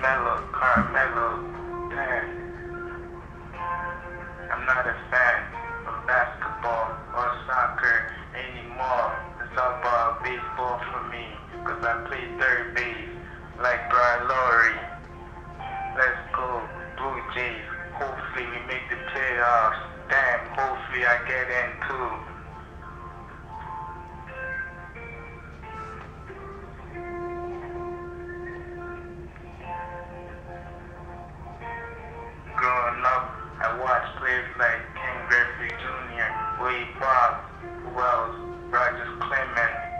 Mello, Carmelo. Damn. I'm not a fan of basketball or soccer anymore. It's all about baseball for me. Cause I play third base like Brian Lawrie. Let's go, Blue Jays. Hopefully we make the playoffs. Damn, hopefully I get in too. Wade Boggs, who else? Rogers Clemens.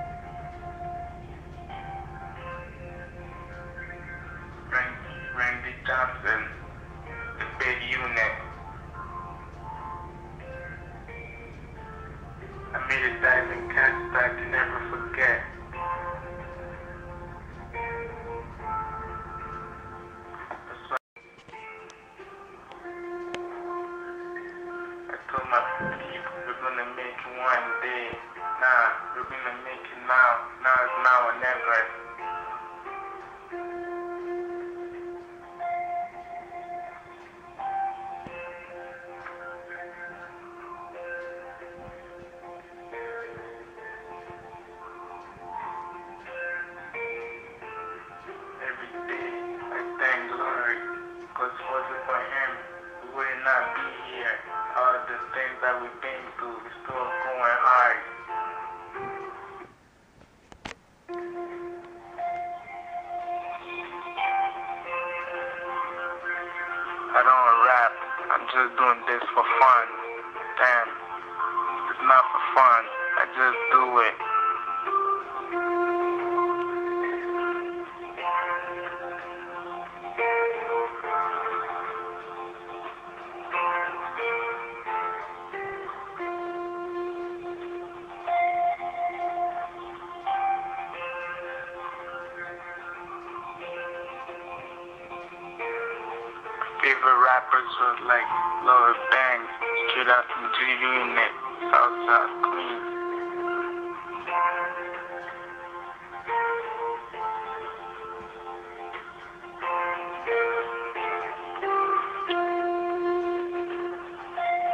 Randy, Johnson, the big unit. I made a diving catch that I can never forget. We've been through, we're still going hard. I don't rap. I'm just doing this for fun. Damn. It's not for fun. I just do it. Favorite rappers was like Lloyd Banks, straight out from G Unit, Southside Queens.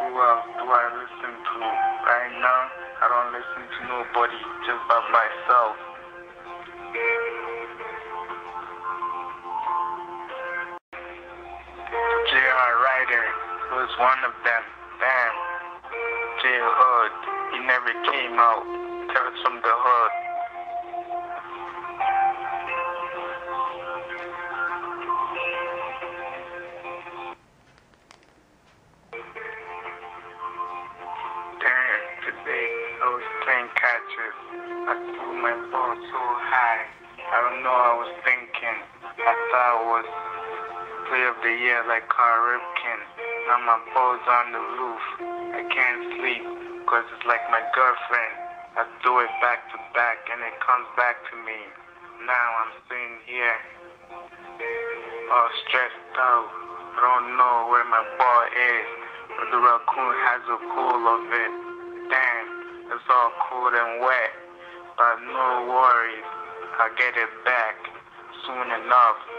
Who else do I listen to? Right now, I don't listen to nobody, just by myself. Was one of them. Damn. J. Hood, he never came out. Tales from the hood. Damn, today I was playing catches. I threw my ball so high. I don't know I was thinking. I thought it was play of the year like Cal Ripken. Now my ball's on the roof. I can't sleep because it's like my girlfriend. I do it back to back and it comes back to me. Now I'm sitting here all stressed out. I don't know where my ball is, but the raccoon has a pool of it. Damn, it's all cold and wet. But no worries, I'll get it back soon enough.